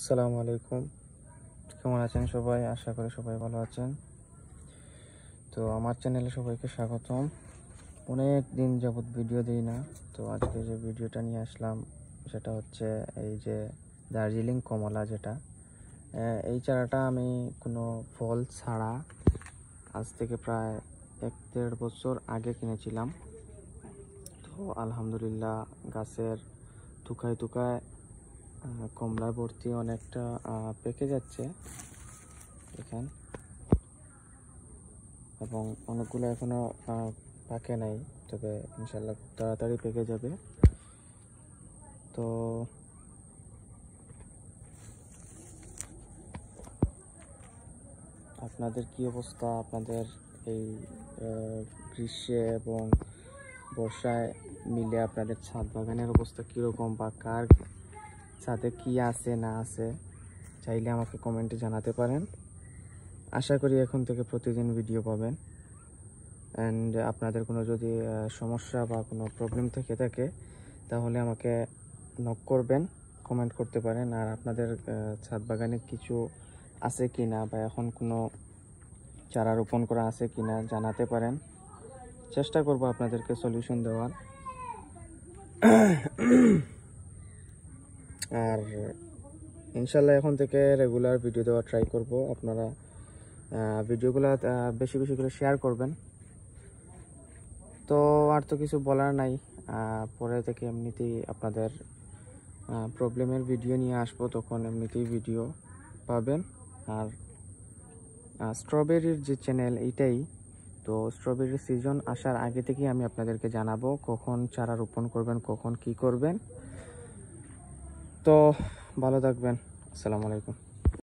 আসসালামু আলাইকুম। কেমন আছেন সবাই? আশা করি সবাই ভালো আছেন। তো আমার চ্যানেলে সবাইকে স্বাগতম। অনেক দিন যাবৎ ভিডিও দিই না, তো আজকে যে ভিডিওটা নিয়ে আসলাম সেটা হচ্ছে এই যে দার্জিলিং কমলা যেটা। এই চারাটা আমি কোনো ফল ছাড়া আজ থেকে প্রায় এক দেড় বছর আগে কিনেছিলাম। তো আলহামদুলিল্লাহ গাছের তুকায় তুকায় কমলা ভর্তি অনেকটা পেকে যাচ্ছে দেখেন এবং অনেকগুলো এখনও পাকে নাই, তবে ইনশাল্লাহ তাড়াতাড়ি পেকে যাবে। তো আপনাদের কি অবস্থা? আপনাদের এই গ্রীষ্মে এবং বর্ষায় মিলে আপনাদের ছাদ বাগানের অবস্থা কীরকম বা কার ছাদে কি আছে, না আছে, চাইলে আমাকে কমেন্টে জানাতে পারেন। আশা করি এখন থেকে প্রতিদিন ভিডিও পাবেন। অ্যান্ড আপনাদের কোনো যদি সমস্যা বা কোনো প্রবলেম থেকে থাকে, তাহলে আমাকে নক করবেন কমেন্ট করতে পারেন। আর আপনাদের ছাদ বাগানে কিছু আছে কি না বা এখন কোনো চারা রোপণ করা আছে কি না জানাতে পারেন। চেষ্টা করব আপনাদেরকে সলিউশন দেওয়ার। আর ইনশাল্লাহ এখন থেকে রেগুলার ভিডিও দেওয়া ট্রাই করব। আপনারা ভিডিওগুলো বেশি বেশি করে শেয়ার করবেন। তো আর তো কিছু বলার নাই। পরে থেকে এমনিতেই আপনাদের প্রবলেমের ভিডিও নিয়ে আসব, তখন এমনিতেই ভিডিও পাবেন। আর স্ট্রবেরির যে চ্যানেল এইটাই, তো স্ট্রবেরির সিজন আসার আগে থেকেই আমি আপনাদেরকে জানাব কখন চারা রোপণ করবেন, কখন কি করবেন। তো ভালো থাকবেন। আসসালামু আলাইকুম।